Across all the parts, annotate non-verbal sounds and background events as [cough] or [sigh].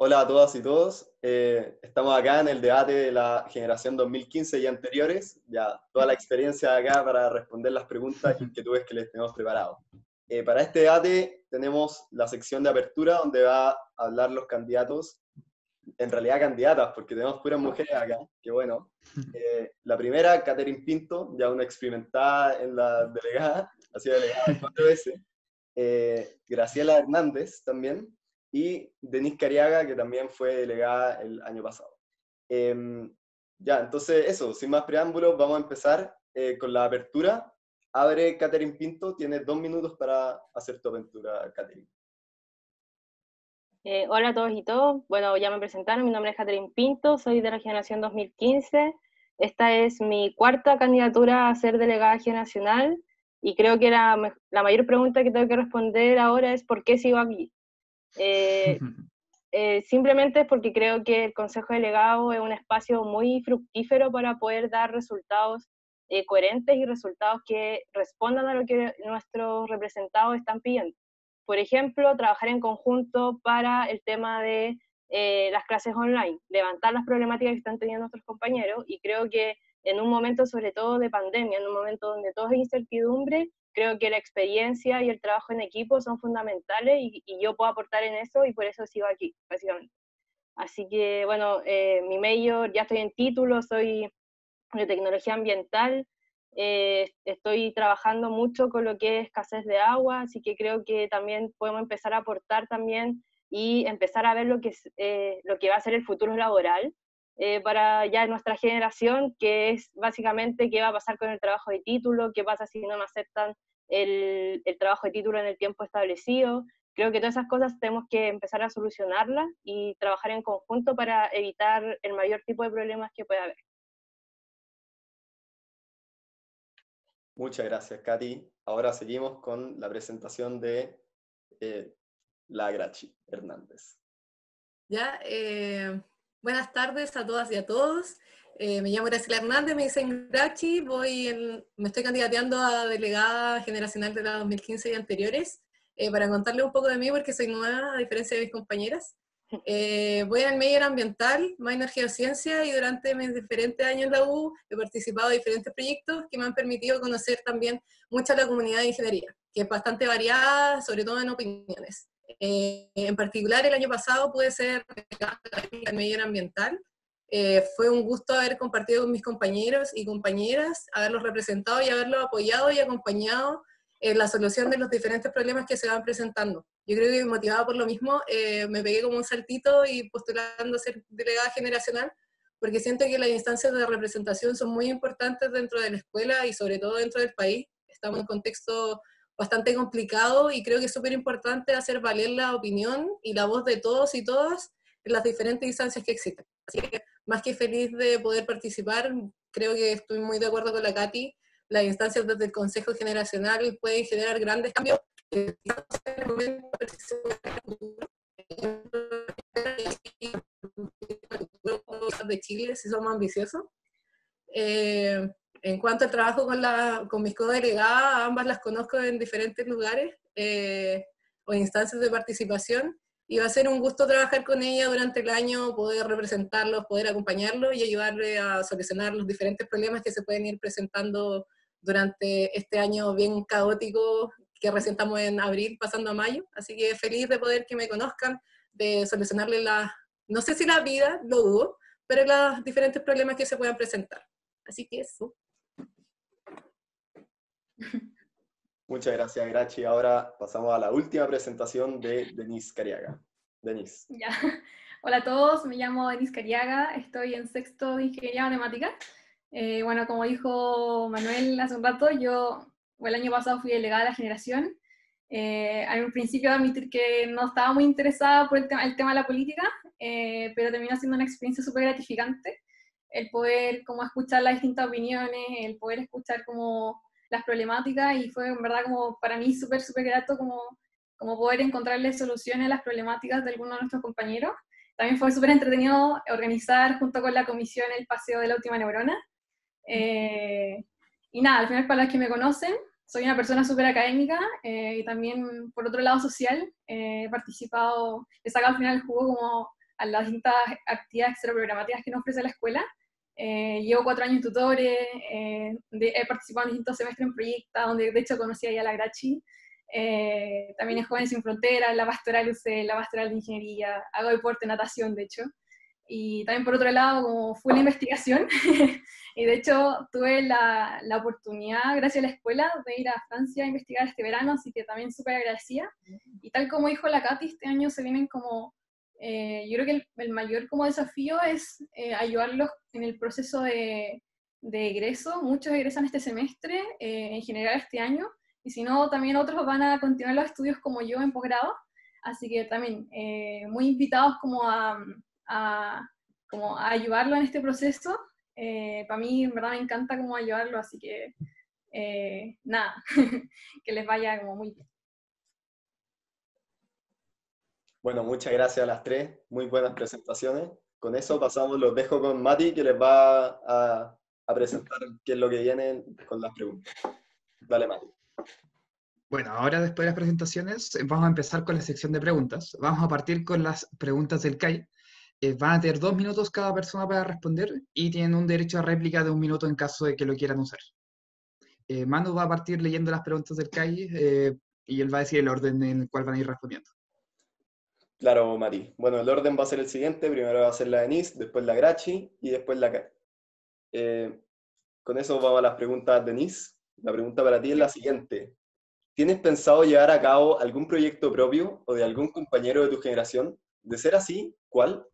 hola a todas y todos. Eh, estamos acá en el debate de la generación 2015 y anteriores. Ya toda la experiencia acá para responder las preguntas [laughs] que tú ves que les tenemos preparado. Eh, para este debate tenemos la sección de apertura donde va a hablar los candidatos, en realidad candidatas, porque tenemos puras mujeres acá, que bueno. Eh, la primera, Catherine Pinto, ya una experimentada en la delegada, ha sido delegada cuatro veces. Graciela Hernández también, y Denise Cariaga, que también fue delegada el año pasado. Em, ya, entonces eso, sin más preámbulos, vamos a empezar eh, con la apertura. Abre Catherine Pinto, tienes dos minutos para hacer tu aventura, Catherine. Eh, hola a todos y todos. Bueno, ya me presentaron, mi nombre es Catherine Pinto, soy de la generación 2015. Esta es mi cuarta candidatura a ser delegada generacional y creo que la, la mayor pregunta que tengo que responder ahora es ¿por qué sigo aquí? Eh, [laughs] eh, simplemente es porque creo que el Consejo Delegado es un espacio muy fructífero para poder dar resultados eh, coherentes y resultados que respondan a lo que nuestros representados están pidiendo. Por ejemplo, trabajar en conjunto para el tema de las clases online, levantar las problemáticas que están teniendo nuestros compañeros y creo que en un momento sobre todo de pandemia, en un momento donde todo es incertidumbre, creo que la experiencia y el trabajo en equipo son fundamentales y, yo puedo aportar en eso y por eso sigo aquí, básicamente. Así que, bueno, eh, mi mayor, ya estoy en título, soy de tecnología ambiental, eh, estoy trabajando mucho con lo que es escasez de agua, así que creo que también podemos empezar a aportar también y empezar a ver lo que, eh, lo que va a ser el futuro laboral para ya nuestra generación, que es básicamente qué va a pasar con el trabajo de título, qué pasa si no me aceptan el, trabajo de título en el tiempo establecido. Creo que todas esas cosas tenemos que empezar a solucionarlas y trabajar en conjunto para evitar el mayor tipo de problemas que pueda haber. Muchas gracias, Katy. Ahora seguimos con la presentación de eh, la Grachi Hernández. Ya, eh, buenas tardes a todas y a todos. Eh, me llamo Graciela Hernández, me dicen Grachi, voy me estoy candidateando a delegada generacional de la 2015 y anteriores, eh, para contarles un poco de mí porque soy nueva, a diferencia de mis compañeras. Eh, voy al medio ambiental, minor geociencia, y durante mis diferentes años en la U he participado en diferentes proyectos que me han permitido conocer también mucha la comunidad de ingeniería, que es bastante variada, sobre todo en opiniones. En particular, el año pasado pude ser en medio ambiental, eh, fue un gusto haber compartido con mis compañeros y compañeras, haberlos representado y haberlos apoyado y acompañado en la solución de los diferentes problemas que se van presentando. Yo creo que motivada por lo mismo, eh, me pegué como un saltito y postulando a ser delegada generacional, porque siento que las instancias de representación son muy importantes dentro de la escuela y sobre todo dentro del país. Estamos en un contexto bastante complicado y creo que es súper importante hacer valer la opinión y la voz de todos y todas en las diferentes instancias que existen. Así que más que feliz de poder participar, creo que estoy muy de acuerdo con la Katy, las instancias desde el Consejo Generacional pueden generar grandes cambios. de Chile si somos ambiciosos. Eh, en cuanto al trabajo con, la, con mis co-delegadas, ambas las conozco en diferentes lugares eh, o instancias de participación y va a ser un gusto trabajar con ella durante el año, poder representarlos, poder acompañarlos y ayudarle a solucionar los diferentes problemas que se pueden ir presentando durante este año bien caótico que recién estamos en abril, pasando a mayo. Así que feliz de poder que me conozcan, de solucionarle la, no sé si la vida, lo dudo, pero los diferentes problemas que se puedan presentar. Así que eso. Muchas gracias, Grachi. Ahora pasamos a la última presentación de Denise Cariaga. Denise. Ya. Hola a todos, me llamo Denise Cariaga, estoy en sexto de Ingeniería Matemática. Eh, bueno, como dijo Manuel hace un rato, yo el año pasado fui delegada de la generación. Eh, un principio admitir que no estaba muy interesada por el tema, el tema de la política, eh, pero terminó siendo una experiencia súper gratificante el poder como escuchar las distintas opiniones, el poder escuchar como las problemáticas y fue en verdad como para mí súper, súper grato como, como poder encontrarle soluciones a las problemáticas de algunos de nuestros compañeros. También fue súper entretenido organizar junto con la comisión el paseo de la última neurona. Eh, y nada, al final para los que me conocen, soy una persona súper académica eh, y también por otro lado social. Eh, he participado, he sacado al final el juego como a las distintas actividades extraprogramáticas que nos ofrece la escuela. Eh, llevo cuatro años en tutores, eh, he participado en distintos semestres en proyectos, donde de hecho conocí a la Grachi. Eh, también en Jóvenes Sin Fronteras, la pastoral UC, la pastoral de ingeniería, hago deporte, natación, de hecho. Y también por otro lado, como fue la investigación, [laughs] y de hecho tuve la, la, oportunidad, gracias a la escuela, de ir a Francia a investigar este verano, así que también súper agradecida. Y tal como dijo la Katy, este año se vienen como eh, yo creo que el, mayor como desafío es eh, ayudarlos en el proceso de, de, egreso. Muchos egresan este semestre, eh, en general este año, y si no, también otros van a continuar los estudios como yo en posgrado. Así que también muy invitados como a, a, como a ayudarlo en este proceso. para mí, en verdad, me encanta como ayudarlo, así que nada, [laughs] que les vaya como muy bien. Bueno, muchas gracias a las tres, muy buenas presentaciones. Con eso pasamos, los dejo con Mati, que les va a, presentar qué es lo que viene con las preguntas. Dale, Mati. Bueno, ahora después de las presentaciones vamos a empezar con la sección de preguntas. Vamos a partir con las preguntas del CAI. Eh, van a tener dos minutos cada persona para responder y tienen un derecho a réplica de un minuto en caso de que lo quieran usar. Eh, Manu va a partir leyendo las preguntas del CAI eh, y él va a decir el orden en el cual van a ir respondiendo. Claro, Mati. Bueno, el orden va a ser el siguiente. Primero va a ser la Denise, después la Grachi y después la Kai. Eh, con eso vamos a las preguntas, Denise. La pregunta para ti es la siguiente. ¿Tienes pensado llevar a cabo algún proyecto propio o de algún compañero de tu generación? De ser así, ¿cuál?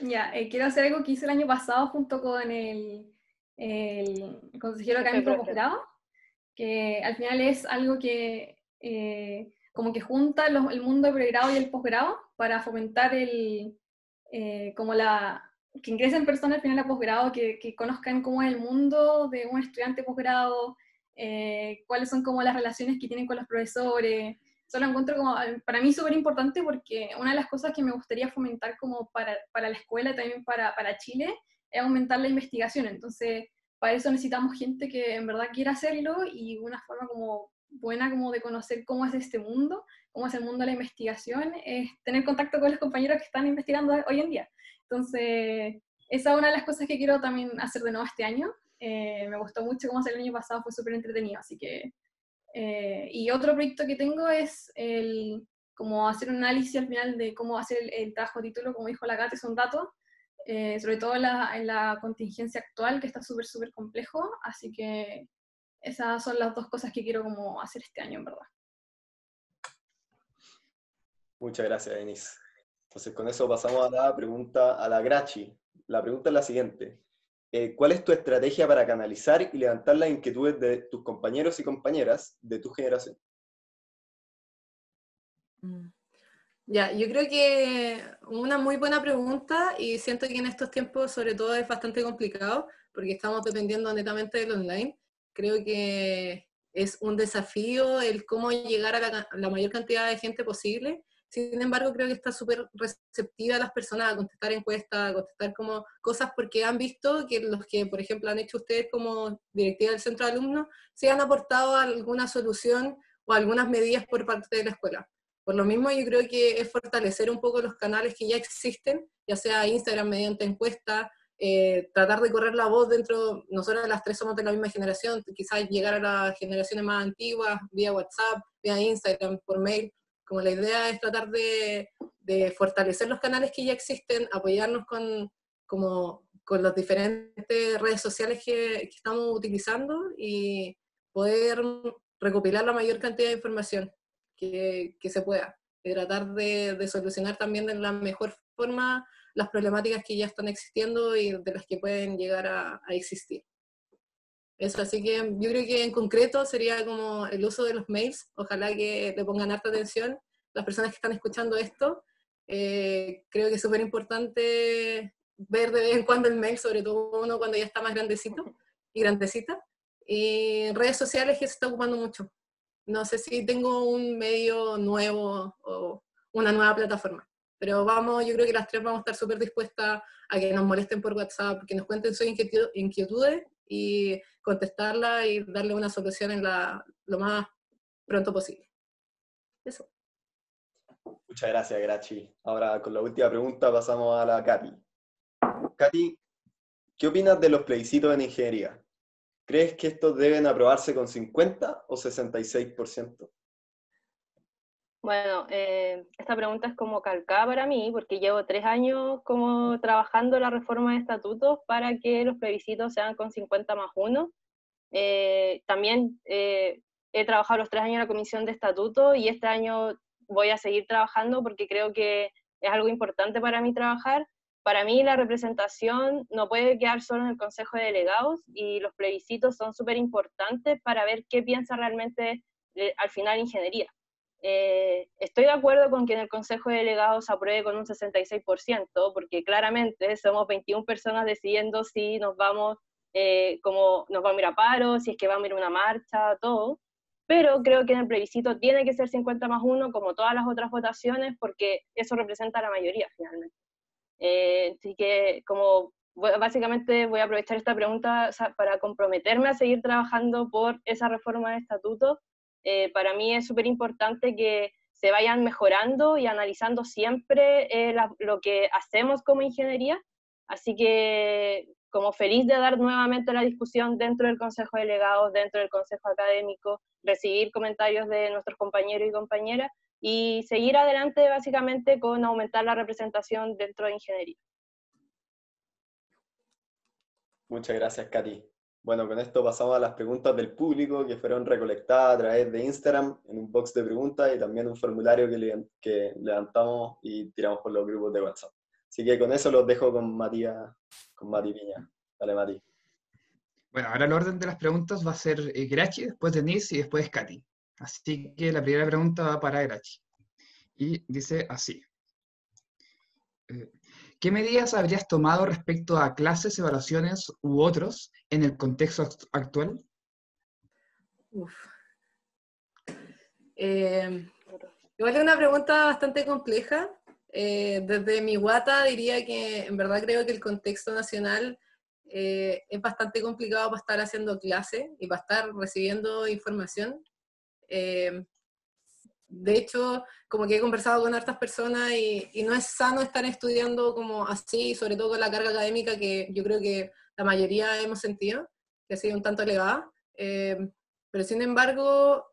Ya, eh, quiero hacer algo que hice el año pasado junto con el, el consejero académico posgrado, que al final es algo que eh, como que junta el mundo de pregrado y el posgrado para fomentar el, eh, como la, que ingresen personas al final a posgrado, que, que, conozcan cómo es el mundo de un estudiante posgrado, eh, cuáles son como las relaciones que tienen con los profesores. Eso lo encuentro como, para mí súper importante porque una de las cosas que me gustaría fomentar como para, para la escuela y también para, para Chile es aumentar la investigación. Entonces, para eso necesitamos gente que en verdad quiera hacerlo y una forma como buena como de conocer cómo es este mundo, cómo es el mundo de la investigación, es tener contacto con los compañeros que están investigando hoy en día. Entonces, esa es una de las cosas que quiero también hacer de nuevo este año. Eh, me gustó mucho cómo hacer el año pasado, fue súper entretenido, así que... Eh, y otro proyecto que tengo es el, como hacer un análisis al final de cómo hacer el, trabajo título, como dijo la Gata, es un dato, eh, sobre todo en la, la, contingencia actual, que está súper, súper complejo, así que esas son las dos cosas que quiero como hacer este año, en verdad. Muchas gracias, Denise. Entonces, con eso pasamos a la pregunta a la Grachi. La pregunta es la siguiente. Eh, ¿Cuál es tu estrategia para canalizar y levantar las inquietudes de tus compañeros y compañeras de tu generación? Mm. Ya, yo creo que una muy buena pregunta y siento que en estos tiempos sobre todo es bastante complicado porque estamos dependiendo netamente del online creo que es un desafío el cómo llegar a la, mayor cantidad de gente posible. Sin embargo, creo que está súper receptiva a las personas a contestar encuestas, a contestar como cosas porque han visto que los que, por ejemplo, han hecho ustedes como directiva del centro de alumnos, se han aportado alguna solución o algunas medidas por parte de la escuela. Por lo mismo, yo creo que es fortalecer un poco los canales que ya existen, ya sea Instagram mediante encuestas, eh, tratar de correr la voz dentro, nosotros las tres somos de la misma generación, quizás llegar a las generaciones más antiguas vía WhatsApp, vía Instagram, por mail, como la idea es tratar de, de fortalecer los canales que ya existen, apoyarnos con, como, con las diferentes redes sociales que, que, estamos utilizando y poder recopilar la mayor cantidad de información que, que se pueda, y tratar de, de solucionar también de la mejor forma las problemáticas que ya están existiendo y de las que pueden llegar a, existir. Eso, así que yo creo que en concreto sería como el uso de los mails, ojalá que le pongan harta atención las personas que están escuchando esto. Eh, creo que es súper importante ver de vez en cuando el mail, sobre todo uno cuando ya está más grandecito y grandecita. Y redes sociales que se está ocupando mucho. No sé si tengo un medio nuevo o una nueva plataforma. Pero vamos, yo creo que las tres vamos a estar súper dispuestas a que nos molesten por WhatsApp, que nos cuenten sus inquietudes y contestarla y darle una solución en la, lo más pronto posible. Eso. Muchas gracias, Grachi. Ahora, con la última pregunta, pasamos a la Katy. Katy, ¿qué opinas de los plebiscitos en ingeniería? ¿Crees que estos deben aprobarse con 50 o 66%? Bueno, eh, esta pregunta es como calcada para mí, porque llevo tres años como trabajando la reforma de estatutos para que los plebiscitos sean con 50 más 1. Eh, también eh, he trabajado los tres años en la comisión de estatutos y este año voy a seguir trabajando porque creo que es algo importante para mí trabajar. Para mí la representación no puede quedar solo en el Consejo de Delegados y los plebiscitos son súper importantes para ver qué piensa realmente al final ingeniería. Eh, estoy de acuerdo con que en el Consejo de Delegados apruebe con un 66%, porque claramente somos 21 personas decidiendo si nos vamos, eh, como nos vamos a ir a paro, si es que vamos a ir a una marcha, todo. Pero creo que en el plebiscito tiene que ser 50 más 1, como todas las otras votaciones, porque eso representa a la mayoría finalmente. Eh, así que, como básicamente voy a aprovechar esta pregunta para comprometerme a seguir trabajando por esa reforma de estatuto eh, para mí es súper importante que se vayan mejorando y analizando siempre eh, lo que hacemos como ingeniería. Así que como feliz de dar nuevamente la discusión dentro del Consejo de Delegados, dentro del Consejo Académico, recibir comentarios de nuestros compañeros y compañeras y seguir adelante básicamente con aumentar la representación dentro de ingeniería. Muchas gracias, Katy. Bueno, con esto pasamos a las preguntas del público que fueron recolectadas a través de Instagram en un box de preguntas y también un formulario que, levantamos y tiramos por los grupos de WhatsApp. Así que con eso los dejo con Matías, con Mati Piña. Dale, Mati. Bueno, ahora el orden de las preguntas va a ser eh, Grachi, después Denise y después Katy. Así que la primera pregunta va para Grachi. Y dice así. Eh, ¿Qué medidas habrías tomado respecto a clases, evaluaciones u otros en el contexto actual? Eh, igual es una pregunta bastante compleja. Eh, desde mi guata diría que en verdad creo que el contexto nacional eh, es bastante complicado para estar haciendo clase y para estar recibiendo información. De hecho, como que he conversado con hartas personas y, no es sano estar estudiando como así, sobre todo con la carga académica que yo creo que la mayoría hemos sentido, que ha sido un tanto elevada. Eh, pero sin embargo,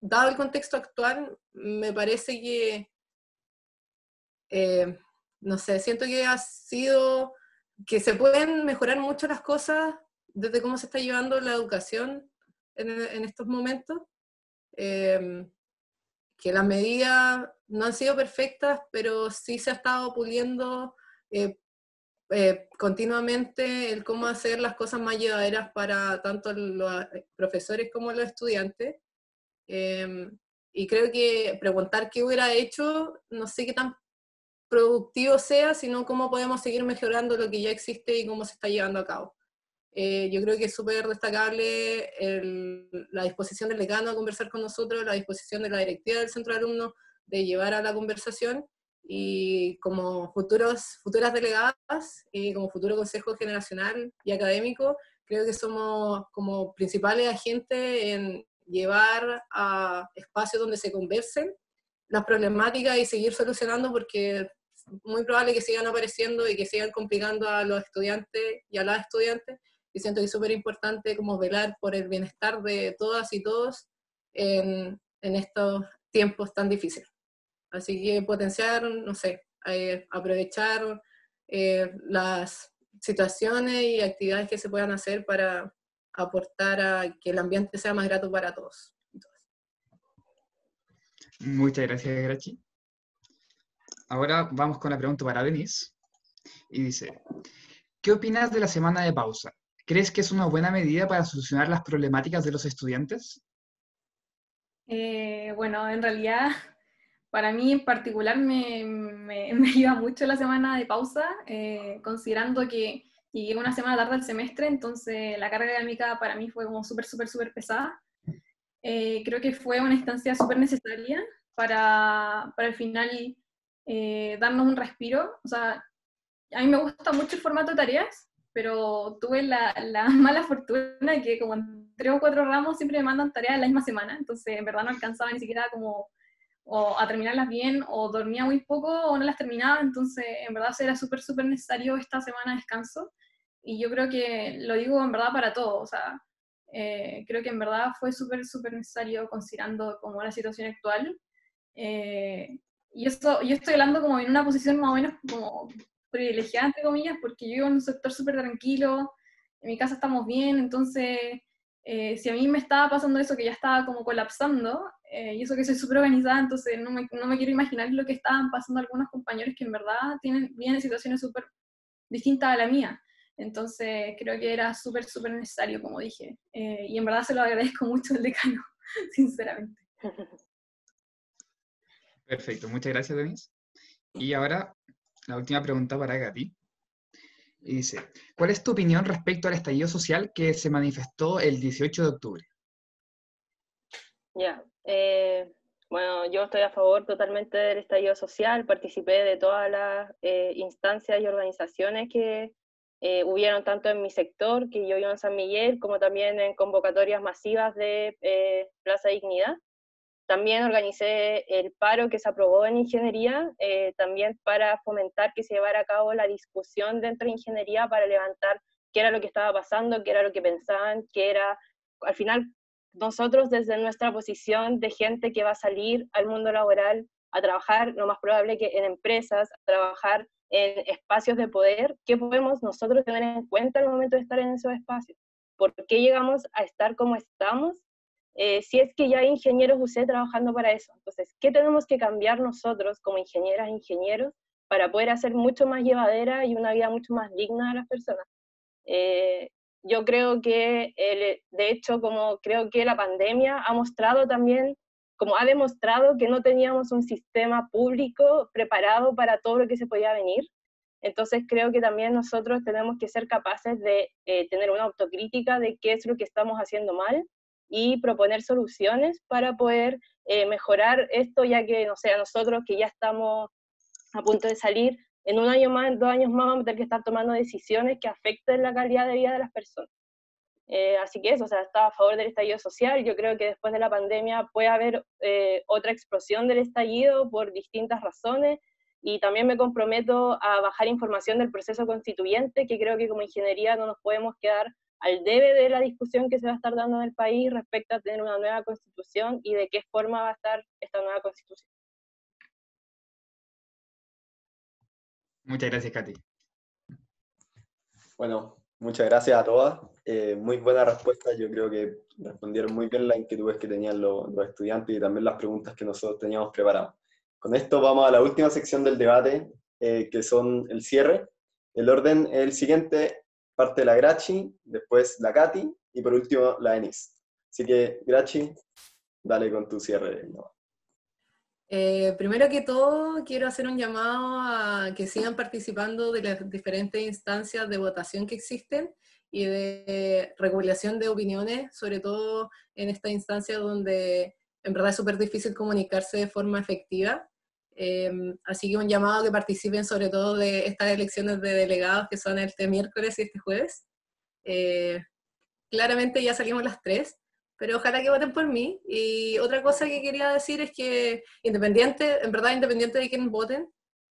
dado el contexto actual, me parece que, eh, no sé, siento que ha sido, que se pueden mejorar mucho las cosas desde cómo se está llevando la educación en, estos momentos. Eh, que las medidas no han sido perfectas, pero sí se ha estado puliendo eh, eh, continuamente el cómo hacer las cosas más llevaderas para tanto los eh, profesores como los estudiantes. Em, y creo que preguntar qué hubiera hecho, no sé qué tan productivo sea, sino cómo podemos seguir mejorando lo que ya existe y cómo se está llevando a cabo. Eh, yo creo que es súper destacable la disposición del decano a conversar con nosotros, la disposición de la directiva del centro de alumnos de llevar a la conversación y como futuros, futuras delegadas y como futuro consejo generacional y académico, creo que somos como principales agentes en llevar a espacios donde se conversen las problemáticas y seguir solucionando porque es muy probable que sigan apareciendo y que sigan complicando a los estudiantes y a las estudiantes y siento que es súper importante como velar por el bienestar de todas y todos en, en estos tiempos tan difíciles. Así que potenciar, no sé, eh, aprovechar eh, las situaciones y actividades que se puedan hacer para aportar a que el ambiente sea más grato para todos. Muchas gracias, Grachi. Ahora vamos con la pregunta para Denise. Y dice, ¿qué opinas de la semana de pausa? ¿Crees que es una buena medida para solucionar las problemáticas de los estudiantes? Eh, bueno, en realidad, para mí en particular me, me, [laughs] me iba mucho la semana de pausa, eh, considerando que llegué una semana tarde al semestre, entonces la carga académica para mí fue como súper, súper, súper pesada. Eh, creo que fue una instancia súper necesaria para, para al final darnos un respiro. O sea, a mí me gusta mucho el formato de tareas, pero tuve la, la, [laughs] mala fortuna que como en tres o cuatro ramos siempre me mandan tareas en la misma semana, entonces en verdad no alcanzaba ni siquiera como o a terminarlas bien, o dormía muy poco o no las terminaba, entonces en verdad era súper, súper necesario esta semana de descanso. Y yo creo que lo digo en verdad para todos, o sea, eh, creo que en verdad fue súper, súper necesario considerando como la situación actual. Eh, y eso, yo estoy hablando como en una posición más o menos como privilegiada, entre comillas, porque yo vivo en un sector súper tranquilo, en mi casa estamos bien, entonces eh, si a mí me estaba pasando eso, que ya estaba como colapsando, y eso que soy súper organizada, entonces no me, no me, quiero imaginar lo que estaban pasando algunos compañeros que en verdad tienen, vienen situaciones súper distintas a la mía. Entonces creo que era súper, súper necesario, como dije. Eh, y en verdad se lo agradezco mucho al decano, [laughs] sinceramente. [laughs] Perfecto, muchas gracias, Denise. Y ahora la última pregunta para Gaby. Y dice, ¿cuál es tu opinión respecto al estallido social que se manifestó el 18 de octubre? Ya, eh, bueno, yo estoy a favor totalmente del estallido social, participé de todas las eh, instancias y organizaciones que eh, hubieron tanto en mi sector, que yo vivo en San Miguel, como también en convocatorias masivas de eh, Plaza Dignidad. También organicé el paro que se aprobó en ingeniería, eh, también para fomentar que se llevara a cabo la discusión dentro de ingeniería para levantar qué era lo que estaba pasando, qué era lo que pensaban, qué era, al final, nosotros desde nuestra posición de gente que va a salir al mundo laboral a trabajar, lo más probable que en empresas, a trabajar en espacios de poder, ¿qué podemos nosotros tener en cuenta al momento de estar en esos espacios? ¿Por qué llegamos a estar como estamos? Eh, si es que ya hay ingenieros UC trabajando para eso. Entonces, ¿qué tenemos que cambiar nosotros como ingenieras e ingenieros para poder hacer mucho más llevadera y una vida mucho más digna a las personas? Eh, yo creo que, de hecho, como creo que la pandemia ha mostrado también como ha demostrado que no teníamos un sistema público preparado para todo lo que se podía venir. Entonces creo que también nosotros tenemos que ser capaces de eh, tener una autocrítica de qué es lo que estamos haciendo mal y proponer soluciones para poder eh, mejorar esto, ya que, no sé, nosotros que ya estamos a punto de salir, en un año más, en dos años más vamos a tener que estar tomando decisiones que afecten la calidad de vida de las personas. Eh, así que eso, o sea, estaba a favor del estallido social. Yo creo que después de la pandemia puede haber eh, otra explosión del estallido por distintas razones y también me comprometo a bajar información del proceso constituyente, que creo que como ingeniería no nos podemos quedar al debe de la discusión que se va a estar dando en el país respecto a tener una nueva constitución y de qué forma va a estar esta nueva constitución. Muchas gracias, Katy. Bueno, muchas gracias a todas. Eh, muy buena respuesta, yo creo que respondieron muy bien las inquietudes que tenían los, estudiantes y también las preguntas que nosotros teníamos preparadas. Con esto vamos a la última sección del debate, eh, que son el cierre. El orden es el siguiente, parte la Grachi, después la Katy y por último la Enis. Así que, Grachi, dale con tu cierre. Eh, primero que todo, quiero hacer un llamado a que sigan participando de las diferentes instancias de votación que existen y de regulación de opiniones, sobre todo en esta instancia donde en verdad es súper difícil comunicarse de forma efectiva. Em, así que un llamado que participen sobre todo de estas elecciones de delegados que son este miércoles y este jueves. Eh, claramente ya salimos las tres, pero ojalá que voten por mí. Y otra cosa que quería decir es que independiente, en verdad independiente de quién voten,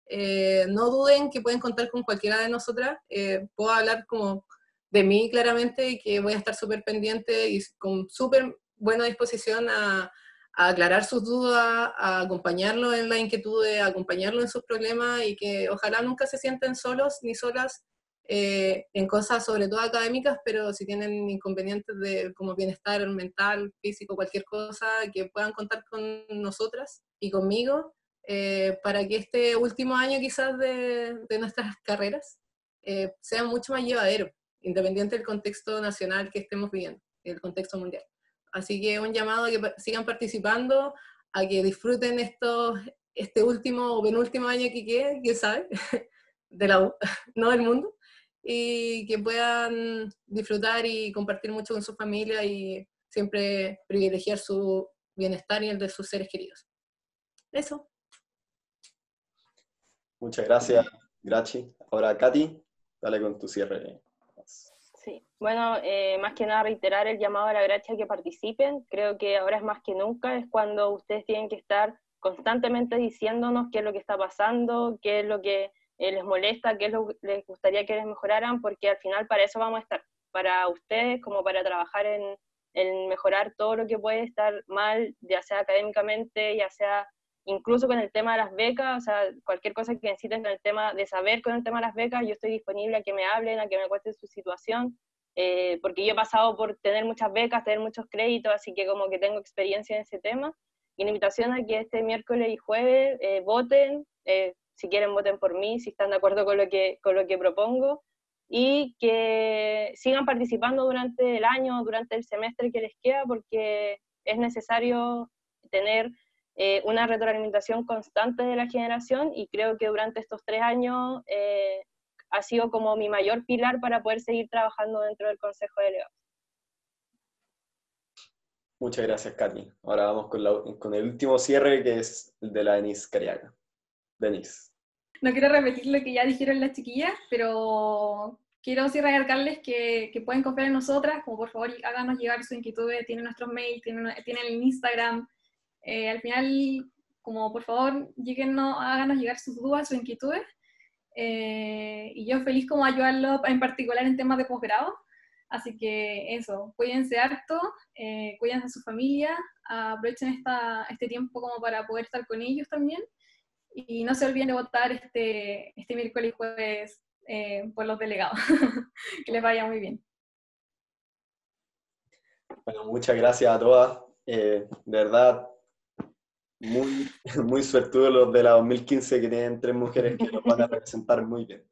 eh, no duden que pueden contar con cualquiera de nosotras. Eh, puedo hablar como de mí claramente y que voy a estar súper pendiente y con súper buena disposición a, aclarar sus dudas, a acompañarlo en la inquietud, a acompañarlo en sus problemas y que ojalá nunca se sienten solos ni solas eh, en cosas sobre todo académicas, pero si tienen inconvenientes de como bienestar mental, físico, cualquier cosa, que puedan contar con nosotras y conmigo eh, para que este último año quizás de, de nuestras carreras eh, sea mucho más llevadero independiente del contexto nacional que estemos viviendo, el contexto mundial. Así que un llamado a que sigan participando, a que disfruten esto, este último o penúltimo año que quede, quién sabe, [laughs] de la U, [laughs] no del mundo, y que puedan disfrutar y compartir mucho con su familia y siempre privilegiar su bienestar y el de sus seres queridos. Eso. Muchas gracias, Grachi. Ahora, Katy, dale con tu cierre. Sí, bueno, eh, más que nada reiterar el llamado a la gracia que participen. Creo que ahora es más que nunca, es cuando ustedes tienen que estar constantemente diciéndonos qué es lo que está pasando, qué es lo que eh, les molesta, qué es lo que les gustaría que les mejoraran, porque al final para eso vamos a estar, para ustedes como para trabajar en, en mejorar todo lo que puede estar mal, ya sea académicamente, ya sea incluso con el tema de las becas, o sea, cualquier cosa que necesiten con el tema de saber con el tema de las becas, yo estoy disponible a que me hablen, a que me cuenten su situación, eh, porque yo he pasado por tener muchas becas, tener muchos créditos, así que como que tengo experiencia en ese tema. Y una invitación a que este miércoles y jueves eh, voten, eh, si quieren voten por mí, si están de acuerdo con lo que, con lo que propongo, y que sigan participando durante el año, durante el semestre que les queda, porque es necesario tener eh, una retroalimentación constante de la generación y creo que durante estos tres años eh, ha sido como mi mayor pilar para poder seguir trabajando dentro del Consejo de Delegados. Muchas gracias, Katy. Ahora vamos con, con el último cierre, que es el de la Denise Cariaga. Denise. No quiero repetir lo que ya dijeron las chiquillas, pero quiero sí recalcarles que, que pueden confiar en nosotras, como por favor háganos llegar sus inquietudes, tienen nuestros mails, tienen, tienen el Instagram, eh, al final, como por favor, lleguennos, háganos llegar sus dudas, sus inquietudes. Eh, y yo feliz como ayudarlos en particular en temas de posgrado. Así que eso, cuídense harto, eh, cuídense a su familia, aprovechen esta, este tiempo como para poder estar con ellos también. Y no se olviden de votar este, este miércoles y jueves eh, por los delegados. [laughs] que les vaya muy bien. Bueno, muchas gracias a todas. de verdad, muy, [laughs] muy suertudos los de la 2015 que tienen tres mujeres que nos van a representar muy bien.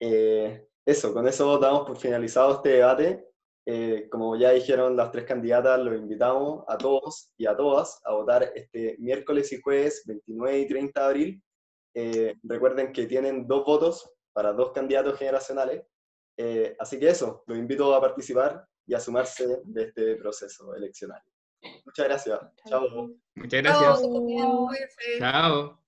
Eh, eso, con eso damos por finalizado este debate. Eh, como ya dijeron las tres candidatas, los invitamos a todos y a todas a votar este miércoles y jueves 29 y 30 de abril. Eh, recuerden que tienen dos votos para dos candidatos generacionales. así que eso, los invito a participar y a sumarse de este proceso eleccionario. Muchas gracias. Chao. Muchas gracias. Chao. Chao.